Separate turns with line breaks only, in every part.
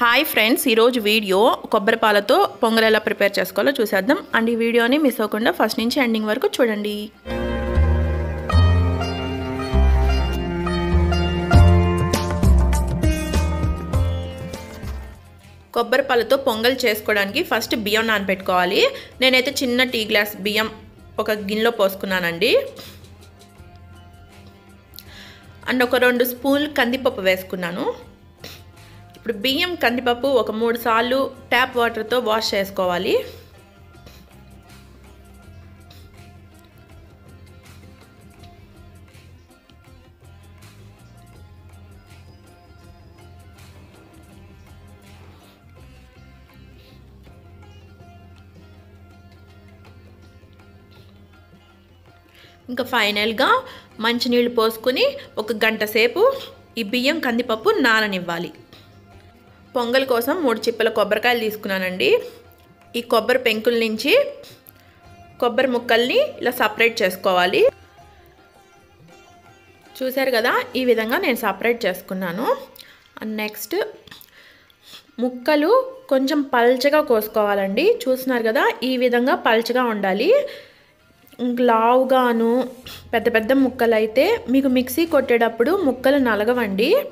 Hi friends ఈరోజు video కొబ్బరి పాలతో పొంగల్ ఎలా ప్రిపేర్ చేసుకోవాలో చూసేద్దాం. అండ్ ఈ వీడియోని మిస్ అవ్వకుండా ఫస్ట్ నుంచి ఎండింగ్ వరకు చూడండి. కొబ్బరి పాలతో పొంగల్ చేసుకోవడానికి ఫస్ట్ బియ్యం నానబెట్టుకోవాలి. నేనైతే చిన్న టీ గ్లాస్ బియ్యం ఒక గిన్నెలో పోసుకున్నానండి. అండ్ ఒక రెండు స్పూన్లు కందిపప్పు వేసుకున్నాను. ఇప్పుడు బియ్యం కందిపప్పు ఒక మూడు సార్లు ట్యాప్ వాటర్తో వాష్ చేసుకోవాలి. ఇంకా ఫైనల్గా మంచినీళ్ళు పోసుకొని ఒక గంట సేపు ఈ బియ్యం కందిపప్పు నాననివ్వాలి. పొంగల్ కోసం మూడు చిప్పల కొబ్బరికాయలు తీసుకున్నానండి. ఈ కొబ్బరి పెంకుల నుంచి కొబ్బరి ముక్కల్ని ఇలా సపరేట్ చేసుకోవాలి. చూశారు కదా ఈ విధంగా నేను సపరేట్ చేసుకున్నాను. నెక్స్ట్ ముక్కలు కొంచెం పల్చగా కోసుకోవాలండి. చూస్తున్నారు కదా ఈ విధంగా పల్చగా ఉండాలి. లావుగాను పెద్ద పెద్ద ముక్కలు అయితే మీకు మిక్సీ కొట్టేటప్పుడు ముక్కలు నలగవండి.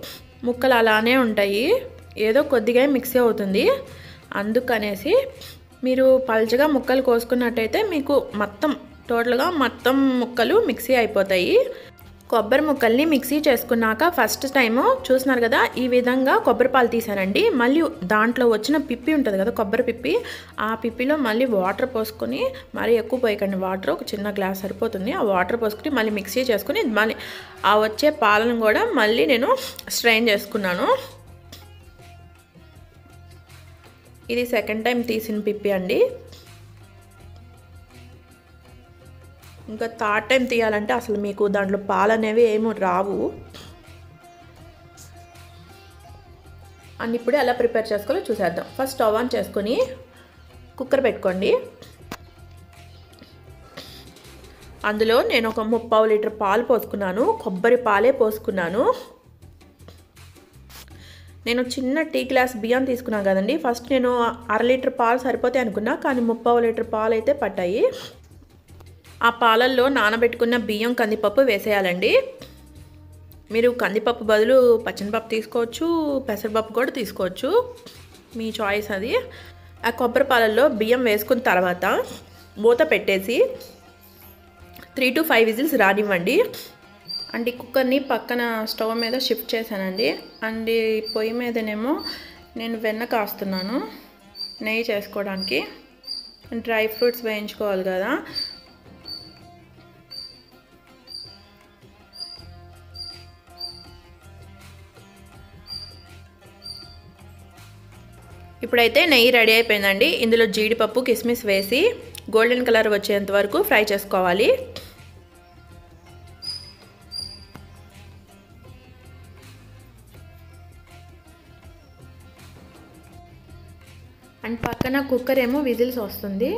ముక్కలు అలానే ఉంటాయి. ఏదో కొద్దిగా మిక్సీ అవుతుంది. అందుకనేసి మీరు పల్చగా ముక్కలు కోసుకున్నట్టయితే మీకు మొత్తం టోటల్గా మొత్తం ముక్కలు మిక్సీ అయిపోతాయి. కొబ్బరి ముక్కల్ని మిక్సీ చేసుకున్నాక ఫస్ట్ టైము చూస్తున్నారు కదా ఈ విధంగా కొబ్బరి పాలు తీసానండి. మళ్ళీ దాంట్లో వచ్చిన పిప్పి ఉంటుంది కదా కొబ్బరి పిప్పి ఆ పిప్పిలో మళ్ళీ వాటర్ పోసుకొని మరీ ఎక్కువ పోయకండి. వాటర్ ఒక చిన్న గ్లాస్ సరిపోతుంది. ఆ వాటర్ పోసుకుని మళ్ళీ మిక్సీ చేసుకుని మళ్ళీ ఆ వచ్చే పాలను కూడా మళ్ళీ నేను స్ట్రెయిన్ చేసుకున్నాను. ఇది సెకండ్ టైం తీసిన పిప్పి అండి. ఇంకా థర్డ్ టైం తీయాలంటే అసలు మీకు దాంట్లో పాలు అనేవి ఏమో రావు. అండ్ ఇప్పుడు ఎలా ప్రిపేర్ చేసుకోవాలో చూసేద్దాం. ఫస్ట్ స్టవ్ ఆన్ చేసుకొని కుక్కర్ పెట్టుకోండి. అందులో నేను ఒక ముప్పావు లీటర్ పాలు పోసుకున్నాను. కొబ్బరి పాలే పోసుకున్నాను. నేను చిన్న టీ గ్లాస్ బియ్యం తీసుకున్నాను కదండి. ఫస్ట్ నేను అర లీటర్ పాలు సరిపోతాయి అనుకున్నా కానీ ముప్పావు లీటర్ పాలు అయితే పట్టాయి. ఆ పాలల్లో నానబెట్టుకున్న బియ్యం కందిపప్పు వేసేయాలండి. మీరు కందిపప్పు బదులు పచ్చనిపప్పు తీసుకోవచ్చు పెసరపప్పు కూడా తీసుకోవచ్చు. మీ చాయిస్ అది. ఆ కొబ్బరి పాలల్లో బియ్యం వేసుకున్న తర్వాత మూత పెట్టేసి త్రీ టు ఫైవ్ విజిల్స్ రానివ్వండి. అండ్ ఈ కుక్కర్ని పక్కన స్టవ్ మీద షిఫ్ట్ చేశానండి. అండ్ ఈ పొయ్యి మీదనేమో నేను వెన్న కాస్తున్నాను నెయ్యి చేసుకోవడానికి. డ్రై ఫ్రూట్స్ వేయించుకోవాలి కదా. ఇప్పుడైతే నెయ్యి రెడీ అయిపోయిందండి. ఇందులో జీడిపప్పు కిస్మిస్ వేసి గోల్డెన్ కలర్ వచ్చేంత వరకు ఫ్రై చేసుకోవాలి. అండ్ పక్కన కుక్కర్ ఏమో విజిల్స్ వస్తుంది.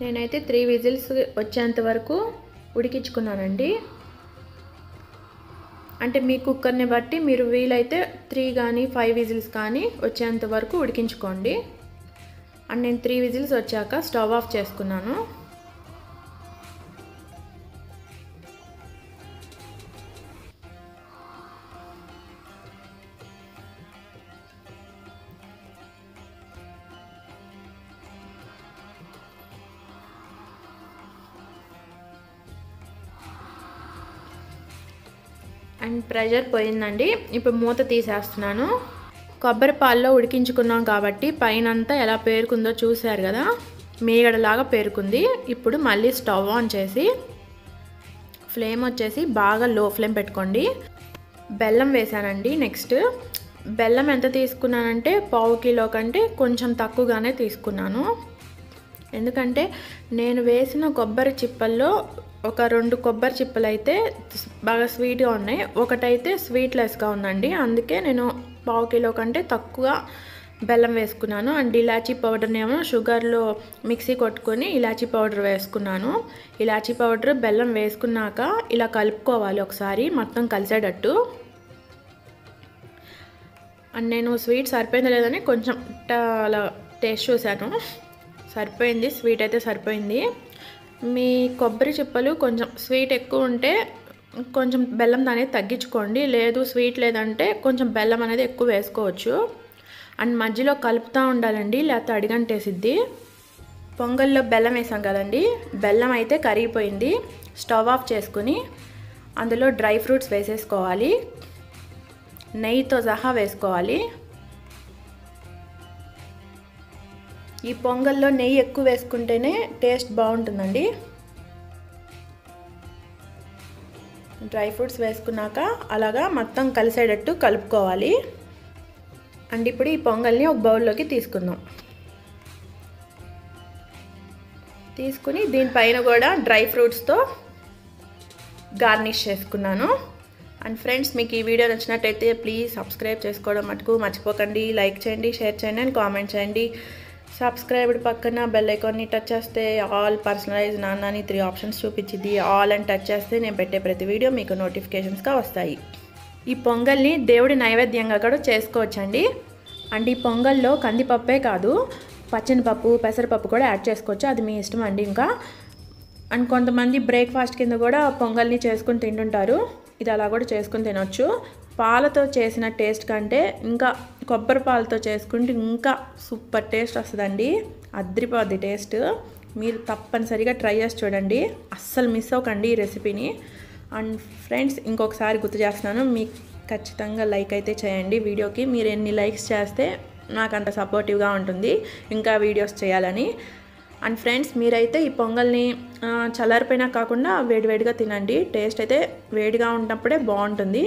నేనైతే త్రీ విజిల్స్ వచ్చేంత వరకు ఉడికించుకున్నానండి. అంటే మీ కుక్కర్ని బట్టి మీరు వీలైతే త్రీ కానీ ఫైవ్ విజిల్స్ కానీ వచ్చేంత వరకు ఉడికించుకోండి. అండ్ నేను త్రీ విజిల్స్ వచ్చాక స్టవ్ ఆఫ్ చేసుకున్నాను. అండ్ ప్రెషర్ పోయిందండి. ఇప్పుడు మూత తీసేస్తున్నాను. కొబ్బరి పాల్లో ఉడికించుకున్నాం కాబట్టి పైన అంతా ఎలా పేరుకుందో చూశారు కదా? మీగడలాగా పేరుకుంది. ఇప్పుడు మళ్ళీ స్టవ్ ఆన్ చేసి ఫ్లేమ్ వచ్చేసి బాగా లో ఫ్లేమ్ పెట్టుకోండి. బెల్లం వేసానండి నెక్స్ట్. బెల్లం ఎంత తీసుకున్నానంటే పావు కిలో కంటే కొంచెం తక్కువగానే తీసుకున్నాను. ఎందుకంటే నేను వేసిన కొబ్బరి చిప్పల్లో ఒక రెండు కొబ్బరి చిప్పలు అయితే బాగా స్వీట్గా ఉన్నాయి. ఒకటైతే స్వీట్లెస్గా ఉందండి. అందుకే నేను పావు కిలో కంటే తక్కువ బెల్లం వేసుకున్నాను. అండ్ ఇలాచీ పౌడర్ని ఏమో షుగర్లో మిక్సీ కొట్టుకొని ఇలాచీ పౌడర్ వేసుకున్నాను. ఇలాచీ పౌడర్ బెల్లం వేసుకున్నాక ఇలా కలుపుకోవాలి ఒకసారి మొత్తం కలిసేటట్టు. అండ్ నేను స్వీట్ సరిపోయిందో లేదని కొంచెం ట- అలా టేస్ట్ చూశాను. సరిపోయింది స్వీట్ అయితే సరిపోయింది. మీ కొబ్బరి చిప్పలు కొంచెం స్వీట్ ఎక్కువ ఉంటే కొంచెం బెల్లం అనేది తగ్గించుకోండి. లేదు స్వీట్ లేదంటే కొంచెం బెల్లం అనేది ఎక్కువ వేసుకోవచ్చు. అండ్ మధ్యలో కలుపుతూ ఉండాలండి లేకపోతే అడిగంటేసిద్ది. పొంగల్లో బెల్లం వేసాం కదండి బెల్లం అయితే కరిగిపోయింది. స్టవ్ ఆఫ్ చేసుకుని అందులో డ్రై ఫ్రూట్స్ వేసేసుకోవాలి. నెయ్యితో సహా వేసుకోవాలి. ఈ పొంగల్లో నెయ్యి ఎక్కువ వేసుకుంటేనే టేస్ట్ బాగుంటుందండి. డ్రై ఫ్రూట్స్ వేసుకున్నాక అలాగా మొత్తం కలిసేటట్టు కలుపుకోవాలి. అండ్ ఇప్పుడు ఈ పొంగల్ని ఒక బౌల్లోకి తీసుకుందాం. తీసుకుని దీనిపైన కూడా డ్రై ఫ్రూట్స్తో గార్నిష్ చేసుకున్నాను. అండ్ ఫ్రెండ్స్ మీకు ఈ వీడియో నచ్చినట్టయితే ప్లీజ్ సబ్స్క్రైబ్ చేసుకోవడం మటుకు మర్చిపోకండి. లైక్ చేయండి షేర్ చేయండి అండ్ కామెంట్ చేయండి. సబ్స్క్రైబ్డ్ పక్కన బెల్ ఐకాన్ని టచ్ చేస్తే ఆల్ పర్సనలైజ్ నాన్న అని త్రీ ఆప్షన్స్ చూపించింది. ఆల్ అని టచ్ చేస్తే నేను పెట్టే ప్రతి వీడియో మీకు నోటిఫికేషన్స్గా వస్తాయి. ఈ పొంగల్ని దేవుడి నైవేద్యంగా కూడా చేసుకోవచ్చండి. అండ్ ఈ పొంగల్లో కందిపప్పే కాదు పచ్చనిపప్పు పెసరపప్పు కూడా యాడ్ చేసుకోవచ్చు. అది మీ ఇష్టం అండి ఇంకా. అండ్ కొంతమంది బ్రేక్ఫాస్ట్ కింద కూడా పొంగల్ని చేసుకుని తింటుంటారు. ఇది అలా కూడా చేసుకుని తినొచ్చు. పాలతో చేసిన టేస్ట్ కంటే ఇంకా కొబ్బరి పాలతో చేసుకుంటే ఇంకా సూపర్ టేస్ట్ వస్తుందండి. అద్రిపోద్ది టేస్ట్. మీరు తప్పనిసరిగా ట్రై చేసి చూడండి. అస్సలు మిస్ అవ్వకండి ఈ రెసిపీని. అండ్ ఫ్రెండ్స్ ఇంకొకసారి గుర్తు చేస్తున్నాను మీకు ఖచ్చితంగా లైక్ అయితే చేయండి. వీడియోకి మీరు ఎన్ని లైక్స్ చేస్తే నాకు అంత సపోర్టివ్గా ఉంటుంది. ఇంకా వీడియోస్ చేయాలని. అండ్ ఫ్రెండ్స్ మీరైతే ఈ పొంగల్ని చల్లారిపోయినా కాకుండా వేడివేడిగా తినండి. టేస్ట్ అయితే వేడిగా ఉన్నప్పుడే బాగుంటుంది.